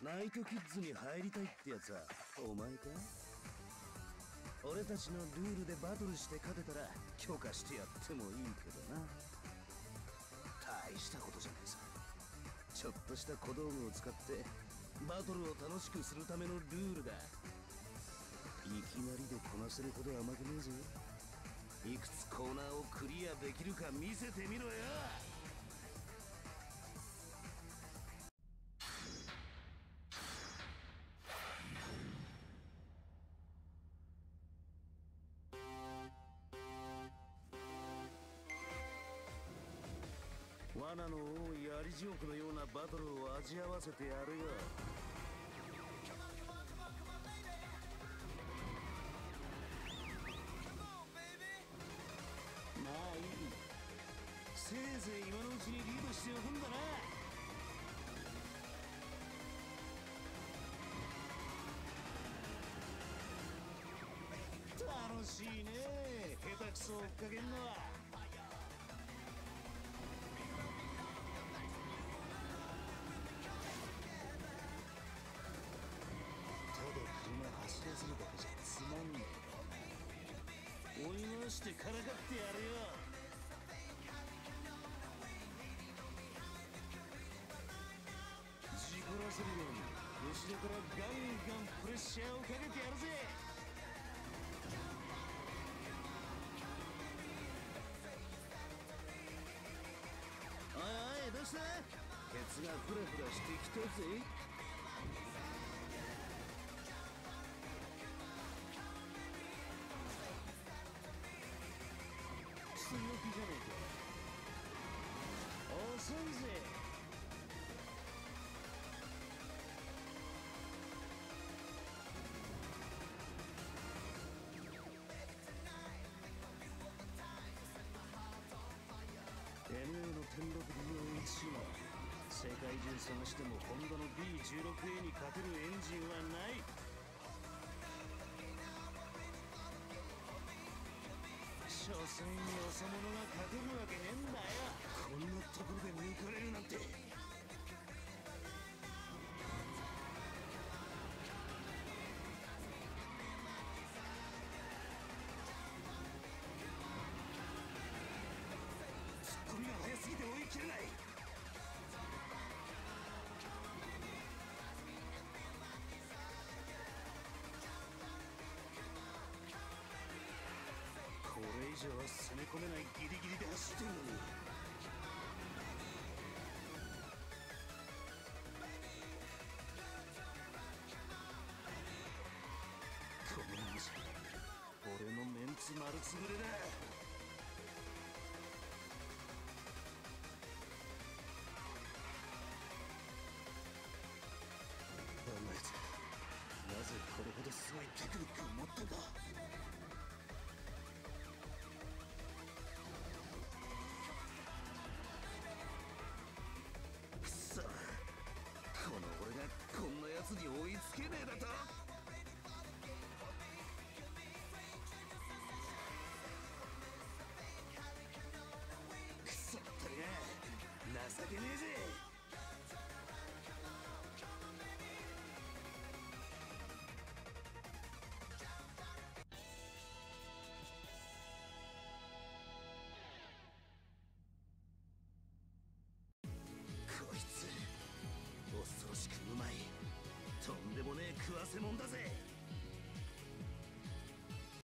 ナイトキッズに入りたいってやつはお前か？俺たちのルールでバトルして勝てたら許可してやってもいいけどな。大したことじゃないさ。ちょっとした小道具を使ってバトルを楽しくするためのルールだ。いきなりでこなせるほど甘くねえぞ。いくつコーナーをクリアできるか見せてみろよ。罠の多い槍地獄のようなバトルを味合わせてやるよ。まあいい。せいぜい今のうちにリードしておくんだな。楽しいね。下手くそ追っかけんのは。え追い回してからかってやるよ。事故らせるように後ろからガンガンプレッシャーをかけてやるぜ。おいおいどうした？ケツがフラフラしてきたぜ。強気じゃねえか遅いぜ。てめえの天禄 DO1 は世界中探してもホンダの B16A に勝てるエンジンはない。所詮よそ者が勝てるわけねえんだよ。こんなところで抜かれるなんて。ツッコミが早すぎて追い切れない。以上は攻め込めないギリギリで走ってるのにこのままじゃ俺のメンツ丸つぶれだ。お前たちなぜこれほどすごいテクニックに追いつけねえだと？わせもんだぜ。